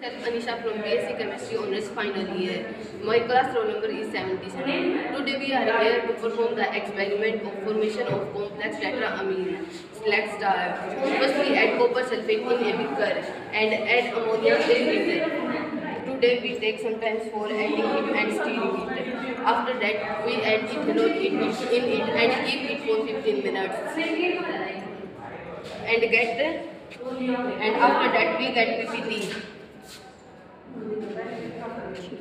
Self Anisha from BSc Chemistry Honors Final Year. My class roll number is 77. Today we are here to perform the experiment of formation of complex tetraamine. Let's start. Firstly, add copper sulfate in a beaker and add ammonia in it. Today we take some time for adding it and stirring it. After that, we add ethanol in it, in it and keep it for 15 minutes. And get and after that we get PPT. Rakhi